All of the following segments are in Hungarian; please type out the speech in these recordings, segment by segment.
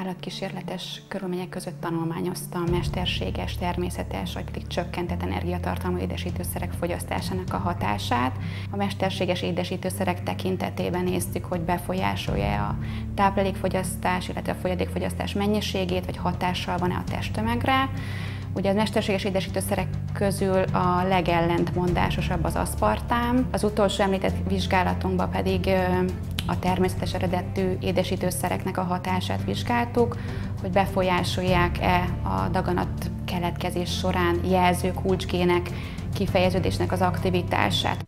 állatkísérletes körülmények között tanulmányozta a mesterséges, természetes, vagy pedig csökkentett energiatartalmú édesítőszerek fogyasztásának a hatását. A mesterséges édesítőszerek tekintetében néztük, hogy befolyásolja a táplálékfogyasztás, illetve a folyadékfogyasztás mennyiségét, vagy hatással van-e a testtömegre. Ugye a mesterséges édesítőszerek közül a legellentmondásosabb az aszpartám. Az utolsó említett vizsgálatunkban pedig a természetes eredetű édesítőszereknek a hatását vizsgáltuk, hogy befolyásolják-e a daganat keletkezés során jelző kulcsgének kifejeződésnek az aktivitását.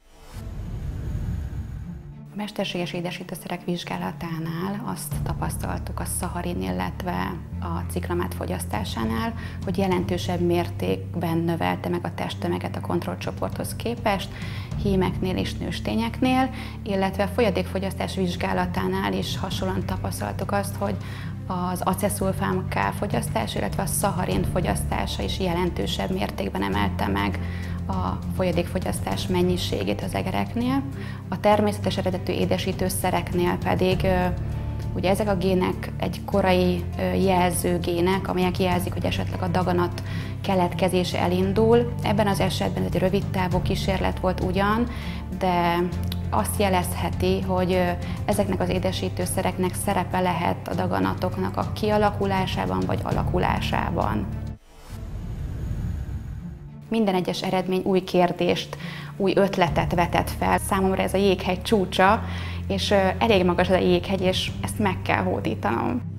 A mesterséges édesítőszerek vizsgálatánál azt tapasztaltuk a szaharin, illetve a ciklamát fogyasztásánál, hogy jelentősebb mértékben növelte meg a testtömeget a kontrollcsoporthoz képest, hímeknél és nőstényeknél, illetve a folyadékfogyasztás vizsgálatánál is hasonlóan tapasztaltuk azt, hogy az aceszulfám K fogyasztása, illetve a szaharin fogyasztása is jelentősebb mértékben emelte meg a folyadékfogyasztás mennyiségét az egereknél. A természetes eredetű édesítőszereknél pedig Ugye ezek a gének egy korai jelző gének, amelyek jelzik, hogy esetleg a daganat keletkezése elindul. Ebben az esetben egy rövid távú kísérlet volt ugyan, de azt jelezheti, hogy ezeknek az édesítőszereknek szerepe lehet a daganatoknak a kialakulásában vagy alakulásában. Minden egyes eredmény új kérdést, új ötletet vetett fel. Számomra ez a jéghegy csúcsa, és elég magas az a jéghegy, és ezt meg kell hódítanom.